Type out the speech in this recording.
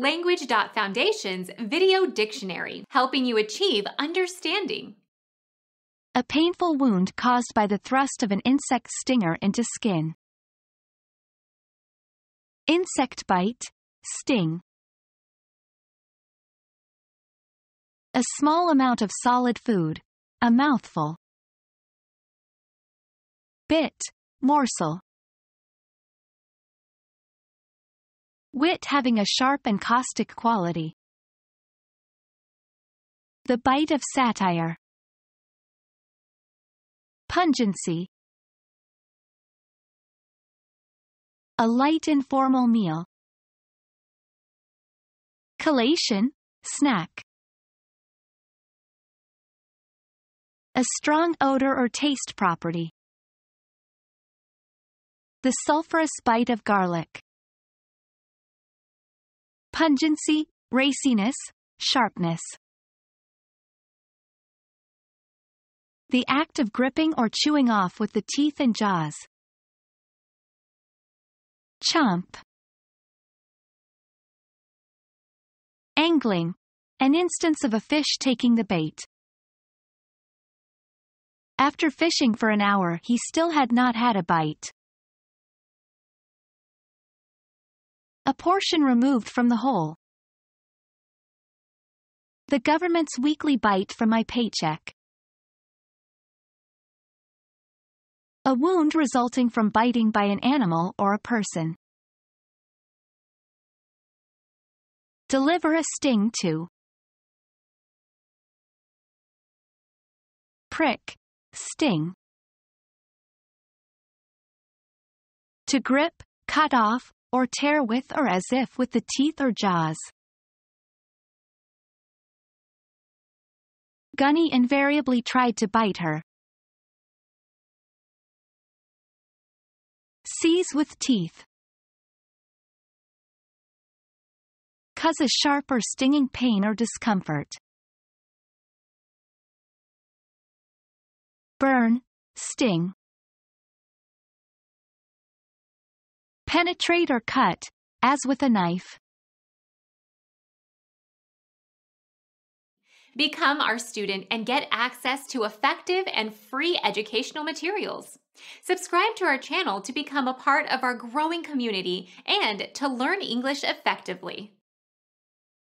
Language.Foundation's Video Dictionary, helping you achieve understanding. A painful wound caused by the thrust of an insect stinger into skin. Insect bite, sting. A small amount of solid food, a mouthful. Bit, morsel. Wit having a sharp and caustic quality. The bite of satire. Pungency. A light informal meal. Collation, snack. A strong odor or taste property. The sulfurous bite of garlic. Pungency, raciness, sharpness. The act of gripping or chewing off with the teeth and jaws. Chomp. Angling. An instance of a fish taking the bait. After fishing for an hour he still had not had a bite. A portion removed from the whole. The government's weekly bite from my paycheck. A wound resulting from biting by an animal or a person. Deliver a sting to. Prick, sting. To grip, cut off, or tear with or as if with the teeth or jaws. Gunny invariably tried to bite her. Seize with teeth. Cause a sharp or stinging pain or discomfort. Burn, sting. Penetrate or cut, as with a knife. Become our student and get access to effective and free educational materials. Subscribe to our channel to become a part of our growing community and to learn English effectively.